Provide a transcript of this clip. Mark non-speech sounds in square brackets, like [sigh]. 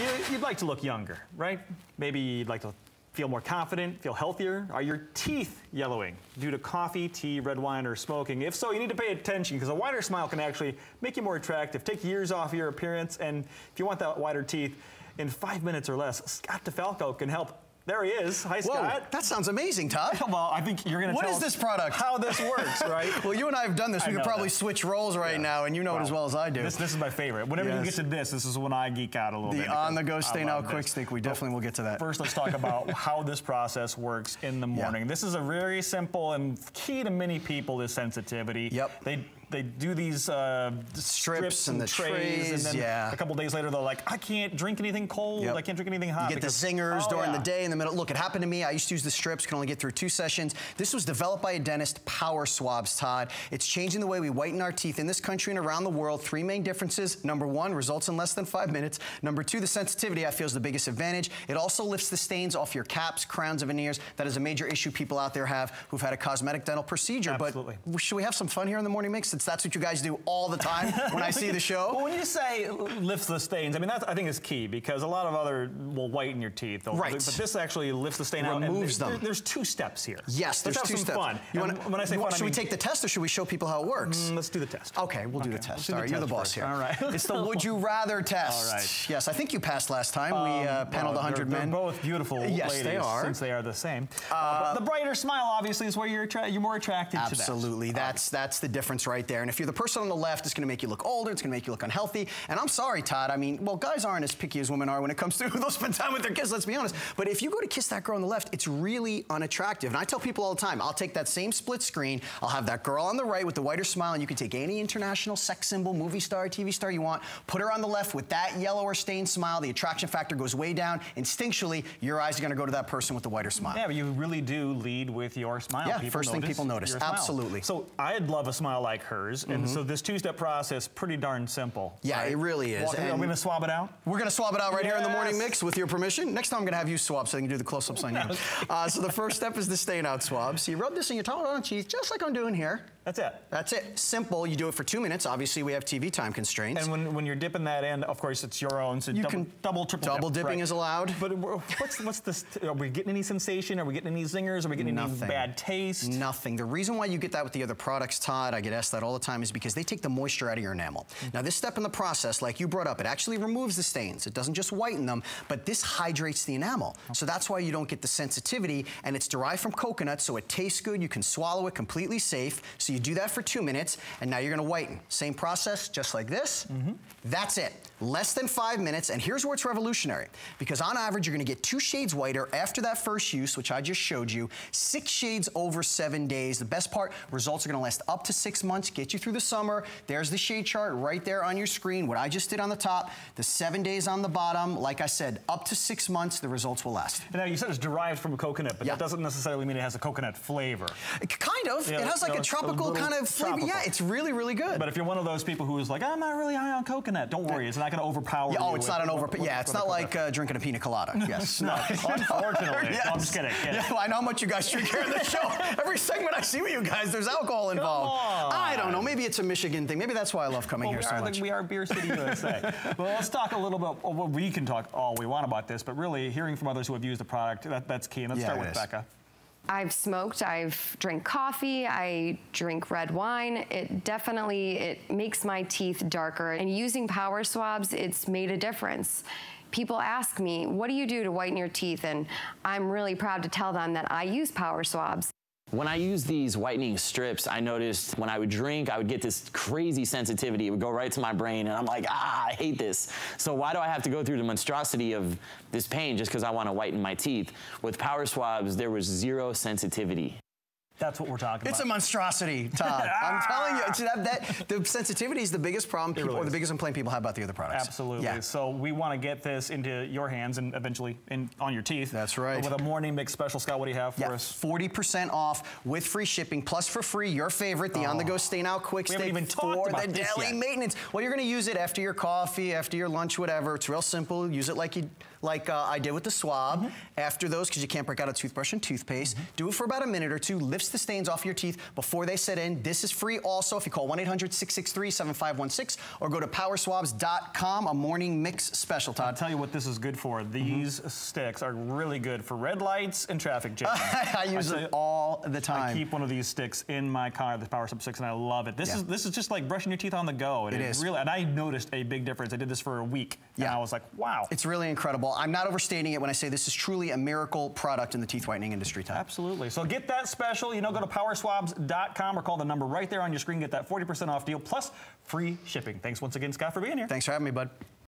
You, you'd like to look younger, right? Maybe you'd like to feel more confident, feel healthier? Are your teeth yellowing due to coffee, tea, red wine, or smoking? If so, you need to pay attention because a wider smile can actually make you more attractive, take years off your appearance, and if you want that wider teeth, in five minutes or less, Scott DeFalco can help there he is. Hi, Whoa, Scott. That sounds amazing, Todd. [laughs] well, I think you're going to What is this product? How this works, [laughs] right? well, you and I have done this. We could probably that. switch roles right yeah. now, and you know well, it as well as I do. This, this is my favorite. Whenever yes. you get to this, this is when I geek out a little the bit. The on-the-go stain out quick stick. We definitely but will get to that. First, let's talk about [laughs] how this process works in the morning. Yeah. This is a very simple and key to many people is sensitivity. Yep. They they do these uh, strips, strips, and, and the trays, trays, and then yeah. a couple days later they're like, I can't drink anything cold, yep. I can't drink anything hot. You get because, the zingers oh, during yeah. the day in the middle. Look, it happened to me. I used to use the strips, can only get through two sessions. This was developed by a dentist, Power Swabs, Todd. It's changing the way we whiten our teeth in this country and around the world. Three main differences. Number one, results in less than five minutes. Number two, the sensitivity I feel is the biggest advantage. It also lifts the stains off your caps, crowns, and veneers. That is a major issue people out there have who've had a cosmetic dental procedure. Absolutely. But should we have some fun here in the morning mix since that's what you guys do all the time when I see the show. [laughs] Well, when you say lifts the stains, I mean, that I think is key because a lot of other will whiten your teeth. Right. But this actually lifts the stain Removes out. Removes them. There, there's two steps here. Yes, there's two steps. fun. You wanna, when I say fun, should I mean, we take the test or should we show people how it works? Mm, let's do the test. Okay, we'll do the test. Do All the right, you're the boss first. here. All right. it's the would you [laughs] rather test. All right. Yes, I think you passed last time. Um, we uh, paneled well, 100 they're, men. They're both beautiful yes, ladies, they are. since they are the same. Uh, uh, the brighter smile, obviously, is where you're you're more attracted absolutely. to that. Absolutely. That's that's the difference right there. And if you're the person on the left, it's going to make you look older. It's going to make you look unhealthy. And I'm sorry, Todd. I mean, well, guys aren't as picky as women are when it comes to [laughs] who they'll spend time with their kids. Let's be honest. But if you go to kiss that girl on the left, it's really unattractive. And I tell people all the time, I'll take that same split screen. I'll have that girl on the right with the whiter smile, and you can take any international sex symbol, movie star, TV star you want, put her on the left with that yellow or stained smile. The attraction factor goes way down. Instinctually, your eyes are going to go to that person with the whiter smile. Yeah, but you really do lead with your smile. Yeah, people first thing people notice. Absolutely. So I'd love a smile like hers, and mm -hmm. so this two-step process pretty darn simple. Yeah, right? it really is. Walk, are we going to swab it out? We're going to swab it out right yes. here in the morning mix with your permission. Next time I'm going to have you swab so I can do the close-ups on you. Uh, so the first step is the stain out swab. So you rub this in your tongue on cheese, just like I'm doing here. That's it. That's it. Simple. You do it for two minutes. Obviously, we have TV time constraints. And when, when you're dipping that in, of course, it's your own. So you double, can double, triple double dip, dipping right. is allowed. But what's what's this? Are we getting any sensation? Are we getting any zingers? Are we getting Nothing. any bad taste? Nothing. The reason why you get that with the other products, Todd, I get asked that all the time, is because they take the moisture out of your enamel. Mm -hmm. Now, this step in the process, like you brought up, it actually removes the stains. It doesn't just whiten them, but this hydrates the enamel. Okay. So that's why you don't get the sensitivity, and it's derived from coconut, so it tastes good. You can swallow it completely safe. So you do that for two minutes, and now you're gonna whiten. Same process, just like this. Mm -hmm. That's it. Less than five minutes, and here's where it's revolutionary. Because on average, you're gonna get two shades whiter after that first use, which I just showed you, six shades over seven days. The best part, results are gonna last up to six months, get you through the summer. There's the shade chart right there on your screen, what I just did on the top, the seven days on the bottom. Like I said, up to six months, the results will last. Now, you said it's derived from coconut, but yeah. that doesn't necessarily mean it has a coconut flavor. Kind of. Yeah, it has like no, a tropical a kind of flavor. tropical. Yeah, it's really, really good. But if you're one of those people who is like, I'm not really high on coconut, don't worry, it's not going to overpower yeah, you. Oh, it's not an over. With, yeah, it's not like uh, drinking a pina colada. [laughs] Yes. no. [laughs] Unfortunately. yes. [laughs] No, I'm just kidding. kidding. Yeah, well, I know how much you guys drink here in the show. Every segment I see with you guys, there's alcohol involved. I don't know. Maybe it's a Michigan thing. Maybe that's why I love coming well, here so much. We are Beer City, USA. well, let's talk a little bit. Well, we can talk all we want about this, but really hearing from others who have used the product, that, that's key. And let's yeah, start with is. Becca. I've smoked, I've drank coffee, I drink red wine. It definitely, it makes my teeth darker. And using power swabs, it's made a difference. People ask me, what do you do to whiten your teeth? And I'm really proud to tell them that I use power swabs. When I use these whitening strips, I noticed when I would drink, I would get this crazy sensitivity. It would go right to my brain, and I'm like, ah, I hate this. So why do I have to go through the monstrosity of this pain just because I want to whiten my teeth? With power swabs, there was zero sensitivity. That's what we're talking it's about. It's a monstrosity, [laughs] Todd. I'm telling you, that, that, the sensitivity is the biggest problem people, really or the biggest complaint people have about the other products. Absolutely. Yeah. So we want to get this into your hands and eventually in, on your teeth. That's right. With a morning mix special, Scott, what do you have for yeah, us? 40% off with free shipping, plus for free, your favorite, the oh. on-the-go Stain Out Quick we Stick even for the daily yet. maintenance. Well, you're going to use it after your coffee, after your lunch, whatever. It's real simple. Use it like you like uh, I did with the swab. Mm -hmm. After those, because you can't break out a toothbrush and toothpaste, mm -hmm. do it for about a minute or two. Lifts the stains off your teeth before they set in. This is free also if you call 1-800-663-7516 or go to powerswabs.com, a morning mix special, I'll Todd. tell you what this is good for. These sticks are really good for red lights and traffic jams. [laughs] I use tell them all the time. I keep one of these sticks in my car, the Power Sub 6, and I love it. This Yeah. is this is just like brushing your teeth on the go. And It is. Really, and I noticed a big difference. I did this for a week, and Yeah. I was like, wow. It's really incredible. I'm not overstating it when I say this is truly a miracle product in the teeth whitening industry, Todd. Absolutely. So get that special. You know, go to powerswabs.com or call the number right there on your screen. Get that 40% off deal plus free shipping. Thanks once again, Scott, for being here. Thanks for having me, bud.